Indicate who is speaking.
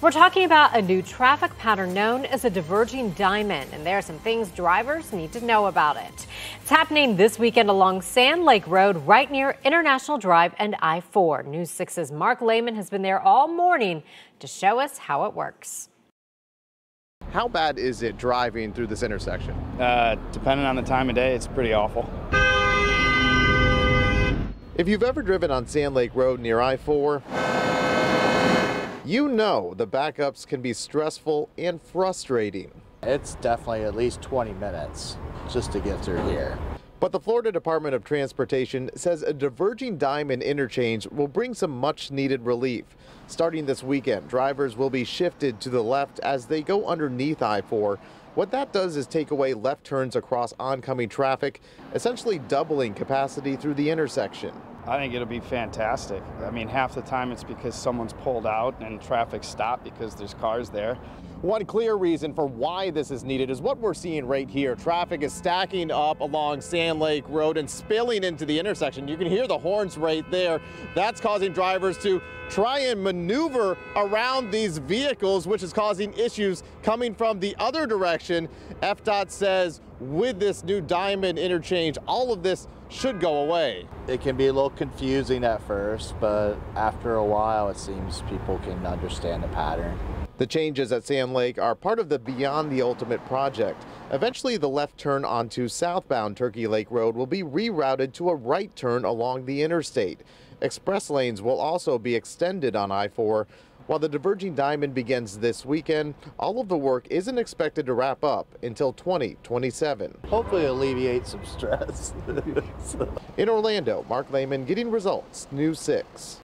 Speaker 1: We're talking about a new traffic pattern known as a diverging diamond, and there are some things drivers need to know about it. It's happening this weekend along Sand Lake Road, right near International Drive and I 4. News 6's Mark Lehman has been there all morning to show us how it works.
Speaker 2: How bad is it driving through this intersection?
Speaker 3: Uh, depending on the time of day, it's pretty awful.
Speaker 2: If you've ever driven on Sand Lake Road near I 4, you know the backups can be stressful and frustrating.
Speaker 4: It's definitely at least 20 minutes just to get through here.
Speaker 2: But the Florida Department of Transportation says a diverging diamond interchange will bring some much needed relief. Starting this weekend, drivers will be shifted to the left as they go underneath I 4 what that does is take away left turns across oncoming traffic, essentially doubling capacity through the intersection.
Speaker 3: I think it'll be fantastic. I mean, half the time it's because someone's pulled out and traffic stopped because there's cars there.
Speaker 2: One clear reason for why this is needed is what we're seeing right here. Traffic is stacking up along Sand Lake Road and spilling into the intersection. You can hear the horns right there. That's causing drivers to try and maneuver around these vehicles, which is causing issues coming from the other direction. FDOT says with this new diamond interchange, all of this should go away.
Speaker 4: It can be a little confusing at first, but after a while, it seems people can understand the pattern.
Speaker 2: The changes at Sand Lake are part of the Beyond the Ultimate project. Eventually, the left turn onto southbound Turkey Lake Road will be rerouted to a right turn along the interstate. Express lanes will also be extended on I-4. While the diverging diamond begins this weekend, all of the work isn't expected to wrap up until 2027.
Speaker 4: Hopefully alleviate some stress.
Speaker 2: In Orlando, Mark Lehman getting results, News 6.